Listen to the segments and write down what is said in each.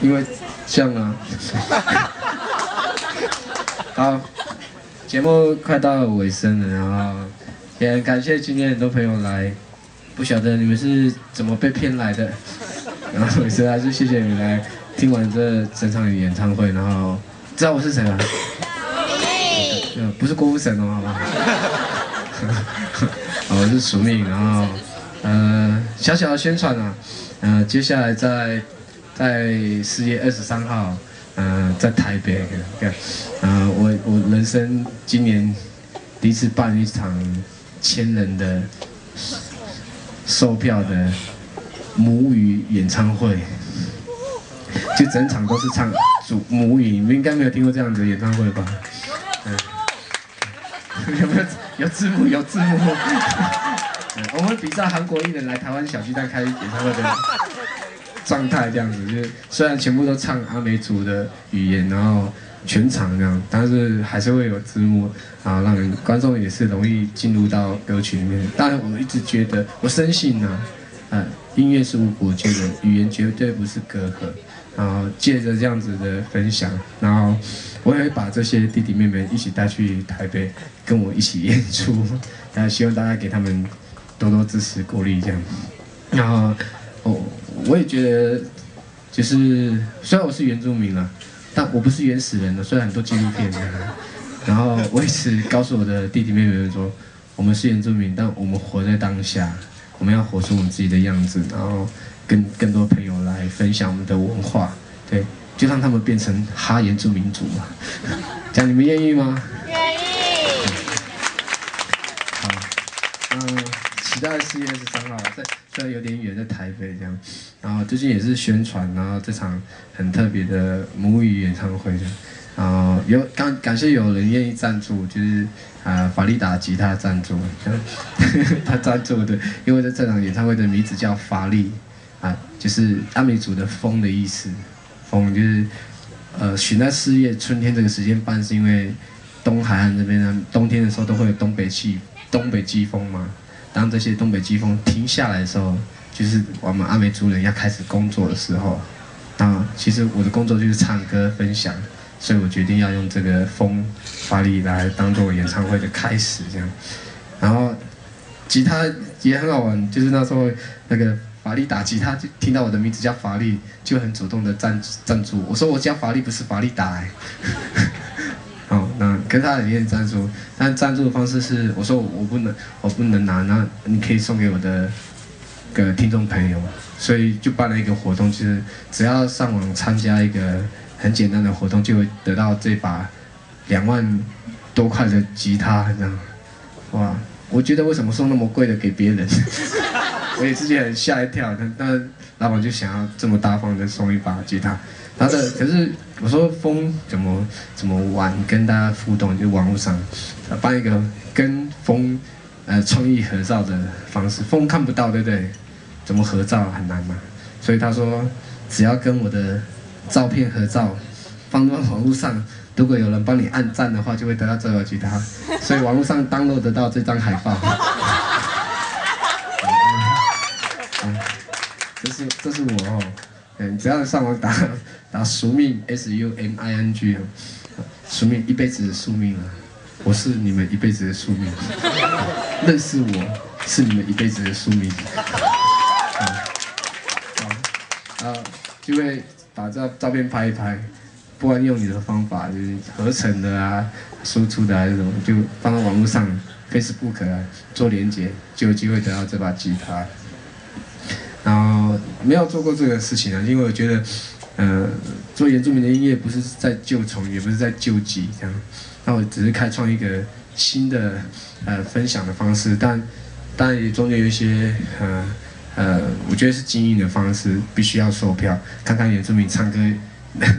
因为像啊。好，节目快到尾声了，然后也感谢今天很多朋友来，不晓得你们是怎么被骗来的，然后也是还是谢谢你们来听完这整场演唱会，然后知道我是谁吗？嗯，不是郭富城哦，好吧 好？我是署命，然后呃小小的宣传啊，呃接下来在在四月二十三号。嗯，在台北，嗯，我我人生今年第一次办一场千人的售票的母语演唱会，就整场都是唱主母语，你们应该没有听过这样子的演唱会吧？嗯，有没有有字幕？有字幕。我们比赛韩国艺人来台湾小巨蛋开演唱会的。状态这样子，就是虽然全部都唱阿美族的语言，然后全场这样，但是还是会有字幕啊，让人观众也是容易进入到歌曲里面。当然，我一直觉得，我深信呢，嗯，音乐是无国界的，语言绝对不是隔阂。然后借着这样子的分享，然后我也会把这些弟弟妹妹一起带去台北，跟我一起演出。然希望大家给他们多多支持鼓励这样。然后，哦。我也觉得，就是虽然我是原住民了，但我不是原始人了。虽然很多纪录片，然后我一直告诉我的弟弟妹妹们说，我们是原住民，但我们活在当下，我们要活出我们自己的样子，然后跟更多朋友来分享我们的文化，对，就让他们变成哈原住民族嘛。这样你们愿意吗？期待四月二十三号在。虽然有点远，在台北这样，然后最近也是宣传，然后这场很特别的母语演唱会这样，然后有感感谢有人愿意赞助，就是啊法利达吉他赞助，他赞助的，因为在这场演唱会的名字叫法利，啊就是阿美族的风的意思，风就是呃选在四月春天这个时间办，是因为东海岸这边呢冬天的时候都会有东北季东北季风嘛。当这些东北季风停下来的时候，就是我们阿美族人要开始工作的时候。那其实我的工作就是唱歌分享，所以我决定要用这个风发力来当做演唱会的开始，这样。然后吉他也很好玩，就是那时候那个法力打吉他，就听到我的名字叫法力，就很主动的赞赞助。我说我叫法力，不是法力打。跟他也赞助，但赞助的方式是，我说我不能，我不能拿，那你可以送给我的个听众朋友，所以就办了一个活动，就是只要上网参加一个很简单的活动，就会得到这把两万多块的吉他，这样，哇！我觉得为什么送那么贵的给别人？我也自己很吓一跳，但但老板就想要这么大方的送一把吉他。他的可是我说风怎么怎么玩跟大家互动，就网络上办一个跟风呃创意合照的方式，风看不到对不对？怎么合照很难嘛，所以他说只要跟我的照片合照放到网络上，如果有人帮你按赞的话，就会得到这个吉他，所以网络上登录得到这张海报。是这是我哦。嗯，只要上网打打宿命 S U M I N G 啊，宿命一辈子的宿命啊，我是你们一辈子的宿命，认识我是你们一辈子的宿命，啊，啊，就会把这照片拍一拍，不管用你的方法，就是合成的啊，输出的还是什么，就放到网络上 Facebook 啊做连接，就有机会得到这把吉他。然后没有做过这个事情啊，因为我觉得，呃，做原住民的音乐不是在救虫，也不是在救急这样，那我只是开创一个新的呃分享的方式，但当然也中间有一些呃呃，我觉得是经营的方式，必须要售票，看看原住民唱歌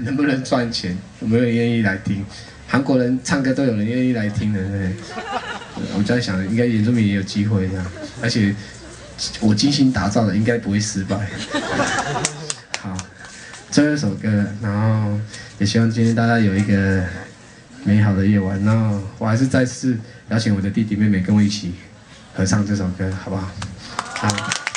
能不能赚钱，有没有人愿意来听，韩国人唱歌都有人愿意来听的，对我在想，应该原住民也有机会这样，而且。我精心打造的，应该不会失败。好，最后一首歌，然后也希望今天大家有一个美好的夜晚。然后我还是再次邀请我的弟弟妹妹跟我一起合唱这首歌，好不好？好。